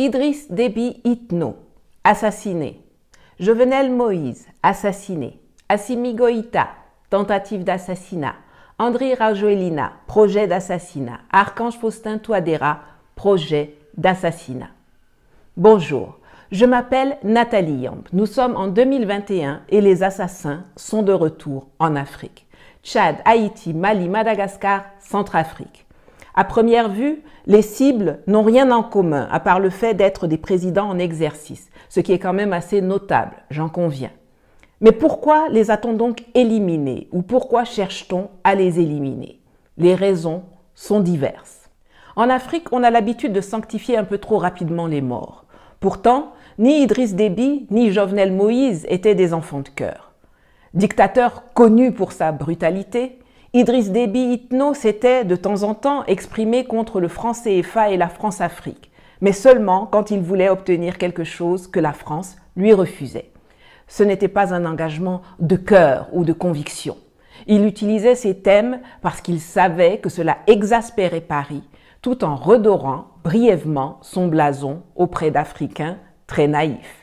Idriss Déby Itno, assassiné. Jovenel Moïse, assassiné. Assimi Goïta, tentative d'assassinat. André Rajoelina, projet d'assassinat. Archange Faustin Touadéra, projet d'assassinat. Bonjour, je m'appelle Nathalie Yamb. Nous sommes en 2021 et les assassins sont de retour en Afrique. Tchad, Haïti, Mali, Madagascar, Centrafrique. À première vue, les cibles n'ont rien en commun, à part le fait d'être des présidents en exercice, ce qui est quand même assez notable, j'en conviens. Mais pourquoi les a-t-on donc éliminés ou pourquoi cherche-t-on à les éliminer? Les raisons sont diverses. En Afrique, on a l'habitude de sanctifier un peu trop rapidement les morts. Pourtant, ni Idriss Déby ni Jovenel Moïse étaient des enfants de cœur. Dictateur connu pour sa brutalité, Idriss Déby Itno s'était de temps en temps exprimé contre le franc CFA et la France-Afrique, mais seulement quand il voulait obtenir quelque chose que la France lui refusait. Ce n'était pas un engagement de cœur ou de conviction. Il utilisait ces thèmes parce qu'il savait que cela exaspérait Paris, tout en redorant brièvement son blason auprès d'Africains très naïfs.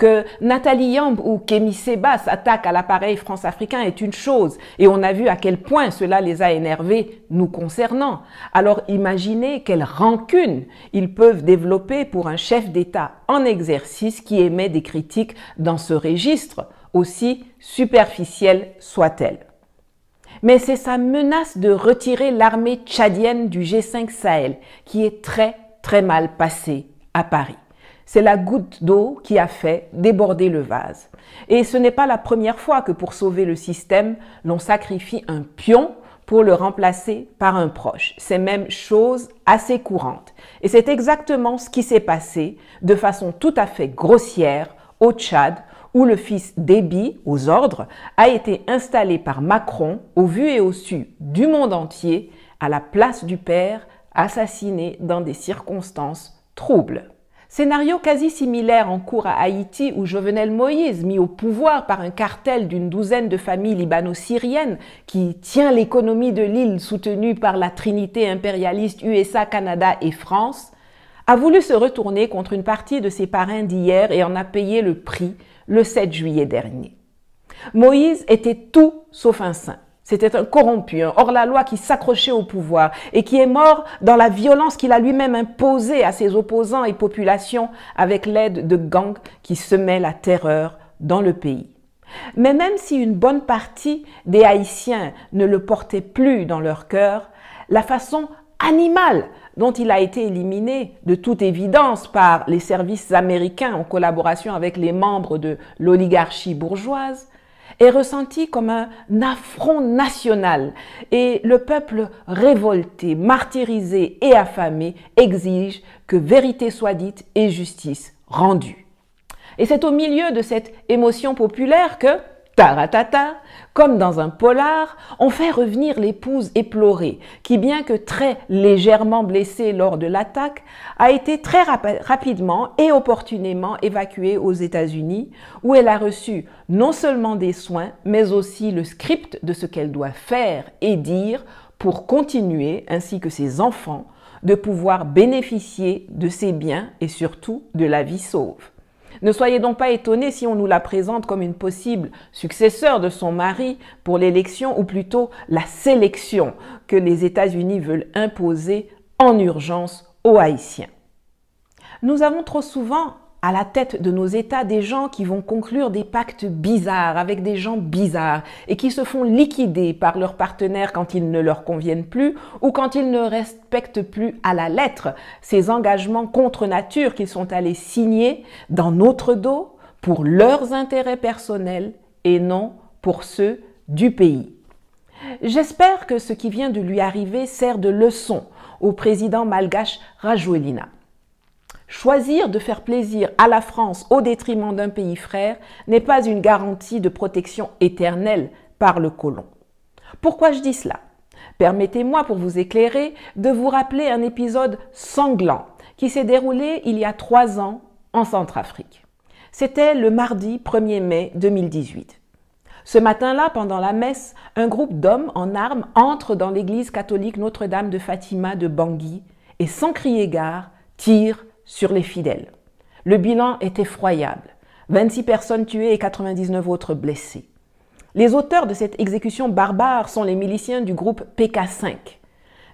Que Nathalie Yamb ou Kémy Seba s'attaquent à l'appareil France-Africain est une chose, et on a vu à quel point cela les a énervés nous concernant. Alors imaginez quelle rancune ils peuvent développer pour un chef d'État en exercice qui émet des critiques dans ce registre, aussi superficielle soit-elle. Mais c'est sa menace de retirer l'armée tchadienne du G5 Sahel qui est très très mal passée à Paris. C'est la goutte d'eau qui a fait déborder le vase. Et ce n'est pas la première fois que pour sauver le système, l'on sacrifie un pion pour le remplacer par un proche. C'est même chose assez courante. Et c'est exactement ce qui s'est passé de façon tout à fait grossière au Tchad, où le fils Déby, aux ordres, a été installé par Macron, au vu et au su du monde entier, à la place du père, assassiné dans des circonstances troubles. Scénario quasi similaire en cours à Haïti où Jovenel Moïse, mis au pouvoir par un cartel d'une douzaine de familles libano-syriennes qui tient l'économie de l'île soutenue par la trinité impérialiste USA, Canada et France, a voulu se retourner contre une partie de ses parrains d'hier et en a payé le prix le 7 juillet dernier. Moïse était tout sauf un saint. C'était un corrompu, un hors-la-loi qui s'accrochait au pouvoir et qui est mort dans la violence qu'il a lui-même imposée à ses opposants et populations avec l'aide de gangs qui semaient la terreur dans le pays. Mais même si une bonne partie des Haïtiens ne le portaient plus dans leur cœur, la façon animale dont il a été éliminé de toute évidence par les services américains en collaboration avec les membres de l'oligarchie bourgeoise, est ressenti comme un affront national et le peuple révolté, martyrisé et affamé exige que vérité soit dite et justice rendue. Et c'est au milieu de cette émotion populaire que, taratata, comme dans un polar, on fait revenir l'épouse éplorée, qui bien que très légèrement blessée lors de l'attaque, a été très rapidement et opportunément évacuée aux États-Unis, où elle a reçu non seulement des soins, mais aussi le script de ce qu'elle doit faire et dire pour continuer, ainsi que ses enfants, de pouvoir bénéficier de ses biens et surtout de la vie sauve. Ne soyez donc pas étonnés si on nous la présente comme une possible successeur de son mari pour l'élection ou plutôt la sélection que les États-Unis veulent imposer en urgence aux Haïtiens. Nous avons trop souvent à la tête de nos États des gens qui vont conclure des pactes bizarres avec des gens bizarres et qui se font liquider par leurs partenaires quand ils ne leur conviennent plus ou quand ils ne respectent plus à la lettre ces engagements contre nature qu'ils sont allés signer dans notre dos pour leurs intérêts personnels et non pour ceux du pays. J'espère que ce qui vient de lui arriver sert de leçon au président malgache Rajoelina. Choisir de faire plaisir à la France au détriment d'un pays frère n'est pas une garantie de protection éternelle par le colon. Pourquoi je dis cela? Permettez-moi, pour vous éclairer, de vous rappeler un épisode sanglant qui s'est déroulé il y a trois ans en Centrafrique. C'était le mardi 1er mai 2018. Ce matin-là, pendant la messe, un groupe d'hommes en armes entre dans l'église catholique Notre-Dame de Fatima de Bangui et sans crier gare, tire sur les fidèles. Le bilan est effroyable. 26 personnes tuées et 99 autres blessées. Les auteurs de cette exécution barbare sont les miliciens du groupe PK5.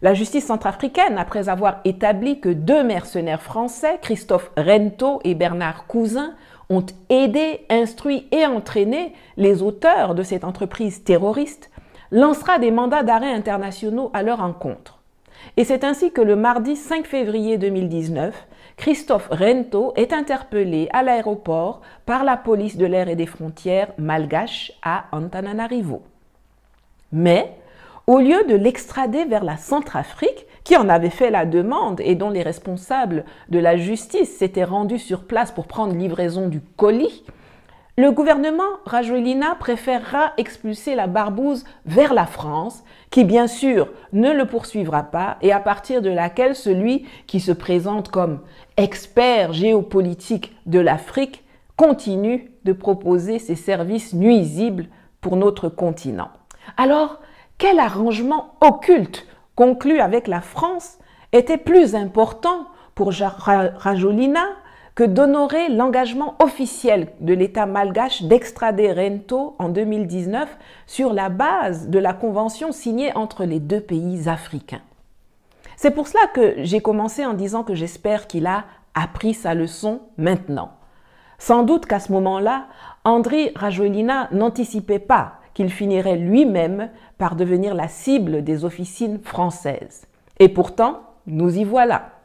La justice centrafricaine, après avoir établi que deux mercenaires français, Christophe Rento et Bernard Cousin, ont aidé, instruit et entraîné les auteurs de cette entreprise terroriste, lancera des mandats d'arrêt internationaux à leur encontre. Et c'est ainsi que le mardi 5 février 2019, Christophe Rento est interpellé à l'aéroport par la police de l'air et des frontières malgache à Antananarivo. Mais, au lieu de l'extrader vers la Centrafrique, qui en avait fait la demande et dont les responsables de la justice s'étaient rendus sur place pour prendre livraison du colis, le gouvernement Rajoelina préférera expulser la barbouze vers la France, qui bien sûr ne le poursuivra pas et à partir de laquelle celui qui se présente comme expert géopolitique de l'Afrique continue de proposer ses services nuisibles pour notre continent. Alors, quel arrangement occulte conclu avec la France était plus important pour Rajolina que d'honorer l'engagement officiel de l'État malgache d'extrader Rento en 2019 sur la base de la convention signée entre les deux pays africains. C'est pour cela que j'ai commencé en disant que j'espère qu'il a appris sa leçon maintenant. Sans doute qu'à ce moment-là, André Rajoelina n'anticipait pas qu'il finirait lui-même par devenir la cible des officines françaises. Et pourtant, nous y voilà.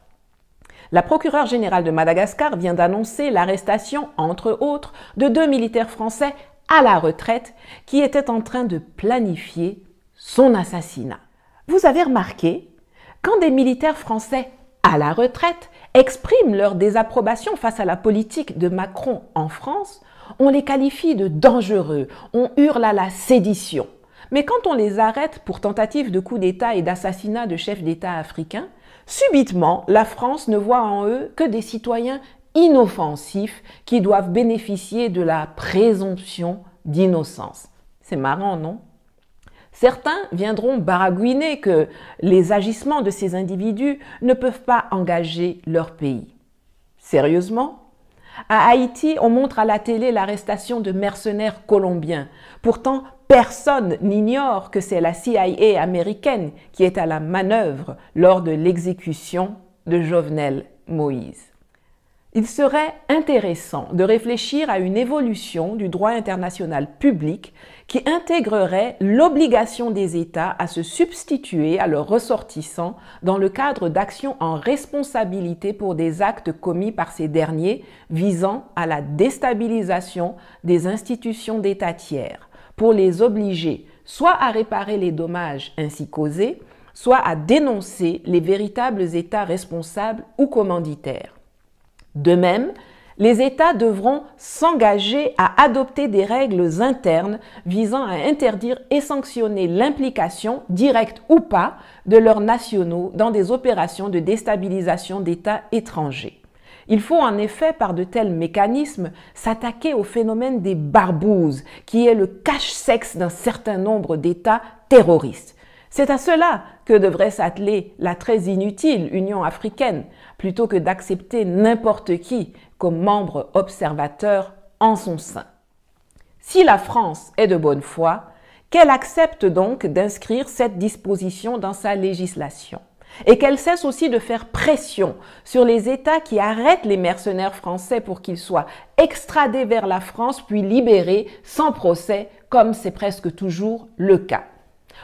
La procureure générale de Madagascar vient d'annoncer l'arrestation, entre autres, de deux militaires français à la retraite qui étaient en train de planifier son assassinat. Vous avez remarqué, quand des militaires français à la retraite expriment leur désapprobation face à la politique de Macron en France, on les qualifie de dangereux, on hurle à la sédition. Mais quand on les arrête pour tentative de coup d'État et d'assassinat de chefs d'État africains, Subitement, la France ne voit en eux que des citoyens inoffensifs qui doivent bénéficier de la présomption d'innocence. C'est marrant, non? Certains viendront baragouiner que les agissements de ces individus ne peuvent pas engager leur pays. Sérieusement? À Haïti, on montre à la télé l'arrestation de mercenaires colombiens. Pourtant, Personne n'ignore que c'est la CIA américaine qui est à la manœuvre lors de l'exécution de Jovenel Moïse. Il serait intéressant de réfléchir à une évolution du droit international public qui intégrerait l'obligation des États à se substituer à leurs ressortissants dans le cadre d'actions en responsabilité pour des actes commis par ces derniers visant à la déstabilisation des institutions d'États tiers pour les obliger soit à réparer les dommages ainsi causés, soit à dénoncer les véritables États responsables ou commanditaires. De même, les États devront s'engager à adopter des règles internes visant à interdire et sanctionner l'implication, directe ou pas, de leurs nationaux dans des opérations de déstabilisation d'États étrangers. Il faut en effet, par de tels mécanismes, s'attaquer au phénomène des barbouzes, qui est le cache-sexe d'un certain nombre d'États terroristes. C'est à cela que devrait s'atteler la très inutile Union africaine, plutôt que d'accepter n'importe qui comme membre observateur en son sein. Si la France est de bonne foi, qu'elle accepte donc d'inscrire cette disposition dans sa législation et qu'elle cesse aussi de faire pression sur les États qui arrêtent les mercenaires français pour qu'ils soient extradés vers la France puis libérés sans procès, comme c'est presque toujours le cas.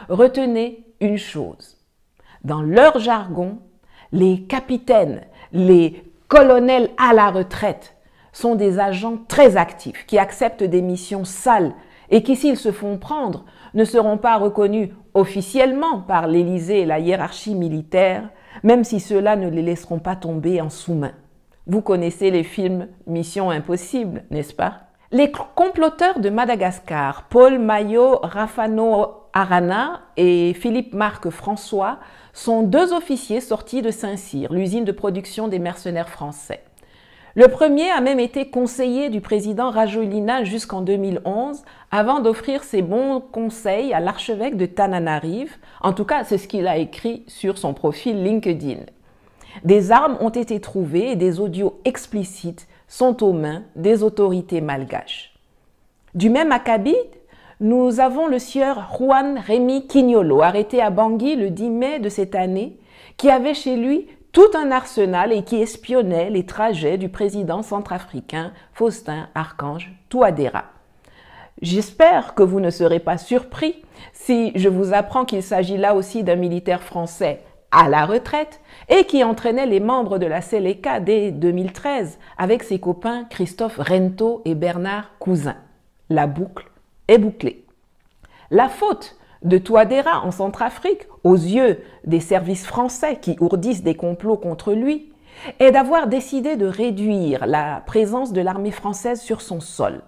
Retenez une chose. Dans leur jargon, les capitaines, les colonels à la retraite sont des agents très actifs qui acceptent des missions sales et qui, s'ils se font prendre, ne seront pas reconnus officiellement par l'Élysée et la hiérarchie militaire, même si ceux-là ne les laisseront pas tomber en sous-main. Vous connaissez les films Mission Impossible, n'est-ce pas? Les comploteurs de Madagascar, Paul Mayo Rafano Arana et Philippe Marc François, sont deux officiers sortis de Saint-Cyr, l'usine de production des mercenaires français. Le premier a même été conseiller du président Rajolina jusqu'en 2011 avant d'offrir ses bons conseils à l'archevêque de Tananarive. En tout cas, c'est ce qu'il a écrit sur son profil LinkedIn. Des armes ont été trouvées et des audios explicites sont aux mains des autorités malgaches. Du même acabit, nous avons le sieur Juan Rémy Quignolo, arrêté à Bangui le 10 mai de cette année, qui avait chez lui tout un arsenal et qui espionnait les trajets du président centrafricain Faustin Archange Touadéra. J'espère que vous ne serez pas surpris si je vous apprends qu'il s'agit là aussi d'un militaire français à la retraite et qui entraînait les membres de la Séléka dès 2013 avec ses copains Christophe Rento et Bernard Cousin. La boucle est bouclée. La faute de Touadéra en Centrafrique, aux yeux des services français qui ourdissent des complots contre lui, est d'avoir décidé de réduire la présence de l'armée française sur son sol.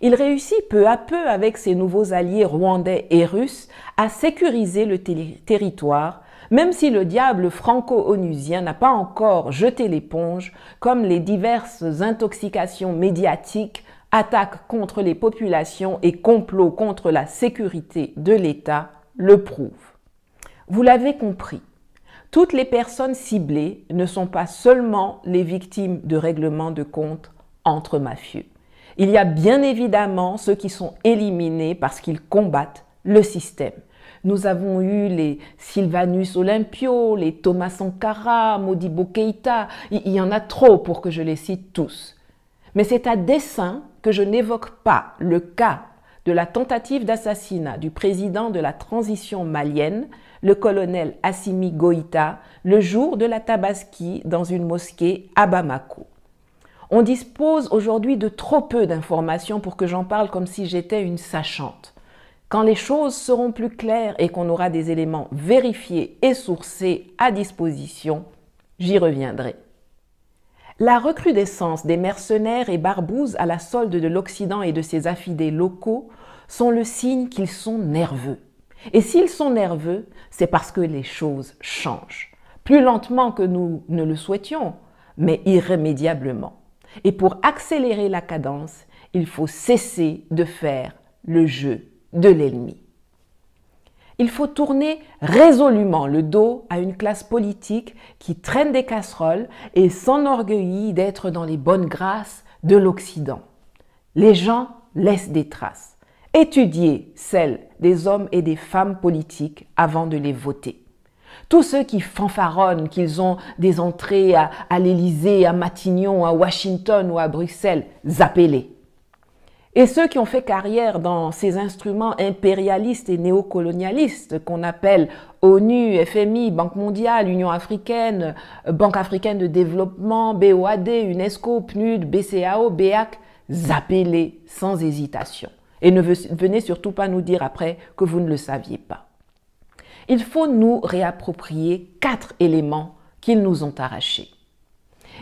Il réussit peu à peu avec ses nouveaux alliés rwandais et russes à sécuriser le territoire, même si le diable franco-onusien n'a pas encore jeté l'éponge, comme les diverses intoxications médiatiques, attaques contre les populations et complots contre la sécurité de l'État le prouvent. Vous l'avez compris, toutes les personnes ciblées ne sont pas seulement les victimes de règlements de comptes entre mafieux. Il y a bien évidemment ceux qui sont éliminés parce qu'ils combattent le système. Nous avons eu les Sylvanus Olympio, les Thomas Sankara, Modibo Keita, il y en a trop pour que je les cite tous. Mais c'est à dessein que je n'évoque pas le cas de la tentative d'assassinat du président de la transition malienne, le colonel Assimi Goïta, le jour de la Tabaski dans une mosquée à Bamako. On dispose aujourd'hui de trop peu d'informations pour que j'en parle comme si j'étais une sachante. Quand les choses seront plus claires et qu'on aura des éléments vérifiés et sourcés à disposition, j'y reviendrai. La recrudescence des mercenaires et barbouzes à la solde de l'Occident et de ses affidés locaux sont le signe qu'ils sont nerveux. Et s'ils sont nerveux, c'est parce que les choses changent. Plus lentement que nous ne le souhaitions, mais irrémédiablement. Et pour accélérer la cadence, il faut cesser de faire le jeu de l'ennemi. Il faut tourner résolument le dos à une classe politique qui traîne des casseroles et s'enorgueillit d'être dans les bonnes grâces de l'Occident. Les gens laissent des traces. Étudiez celles des hommes et des femmes politiques avant de les voter. Tous ceux qui fanfaronnent qu'ils ont des entrées à, l'Élysée, à Matignon, à Washington ou à Bruxelles, zappez-les. Et ceux qui ont fait carrière dans ces instruments impérialistes et néocolonialistes qu'on appelle ONU, FMI, Banque mondiale, Union africaine, Banque africaine de développement, BOAD, UNESCO, PNUD, BCAO, BEAC, zappez-les sans hésitation. Et ne venez surtout pas nous dire après que vous ne le saviez pas il faut nous réapproprier quatre éléments qu'ils nous ont arrachés.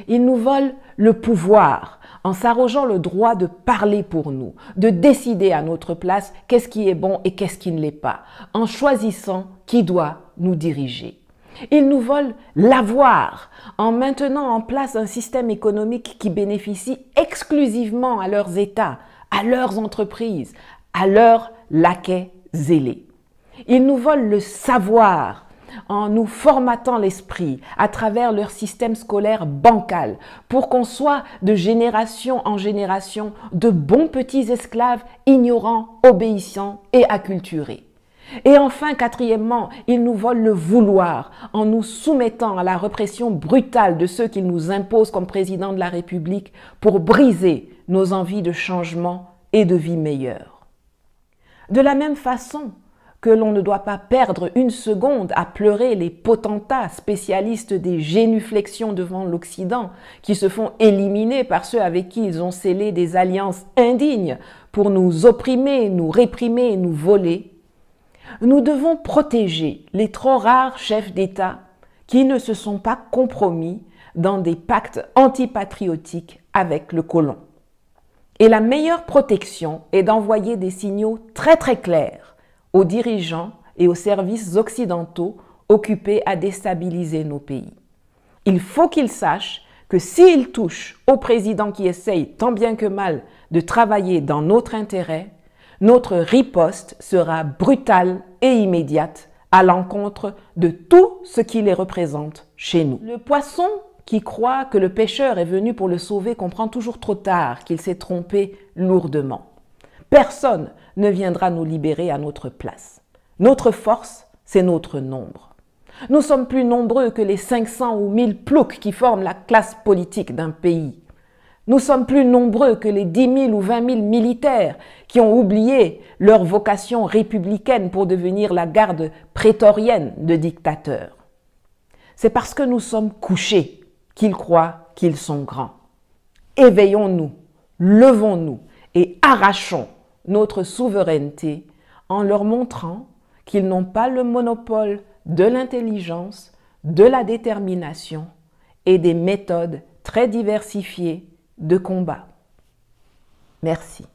Ils nous volent le pouvoir en s'arrogeant le droit de parler pour nous, de décider à notre place qu'est-ce qui est bon et qu'est-ce qui ne l'est pas, en choisissant qui doit nous diriger. Ils nous volent l'avoir en maintenant en place un système économique qui bénéficie exclusivement à leurs États, à leurs entreprises, à leurs laquais zélés. Ils nous volent le savoir en nous formatant l'esprit à travers leur système scolaire bancal pour qu'on soit de génération en génération de bons petits esclaves ignorants, obéissants et acculturés. Et enfin, quatrièmement, ils nous volent le vouloir en nous soumettant à la répression brutale de ceux qu'ils nous imposent comme président de la République pour briser nos envies de changement et de vie meilleure. De la même façon, que l'on ne doit pas perdre une seconde à pleurer les potentats spécialistes des génuflexions devant l'Occident, qui se font éliminer par ceux avec qui ils ont scellé des alliances indignes pour nous opprimer, nous réprimer, nous voler. Nous devons protéger les trop rares chefs d'État qui ne se sont pas compromis dans des pactes antipatriotiques avec le colon. Et la meilleure protection est d'envoyer des signaux très très clairs aux dirigeants et aux services occidentaux occupés à déstabiliser nos pays. Il faut qu'ils sachent que s'ils touchent au président qui essaye tant bien que mal de travailler dans notre intérêt, notre riposte sera brutale et immédiate à l'encontre de tout ce qui les représente chez nous. Le poisson qui croit que le pêcheur est venu pour le sauver comprend toujours trop tard qu'il s'est trompé lourdement. Personne ne viendra nous libérer à notre place. Notre force, c'est notre nombre. Nous sommes plus nombreux que les 500 ou 1000 ploucs qui forment la classe politique d'un pays. Nous sommes plus nombreux que les 10 000 ou 20 000 militaires qui ont oublié leur vocation républicaine pour devenir la garde prétorienne de dictateurs. C'est parce que nous sommes couchés qu'ils croient qu'ils sont grands. Éveillons-nous, levons-nous et arrachons notre souveraineté en leur montrant qu'ils n'ont pas le monopole de l'intelligence, de la détermination et des méthodes très diversifiées de combat. Merci.